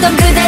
찾던 그대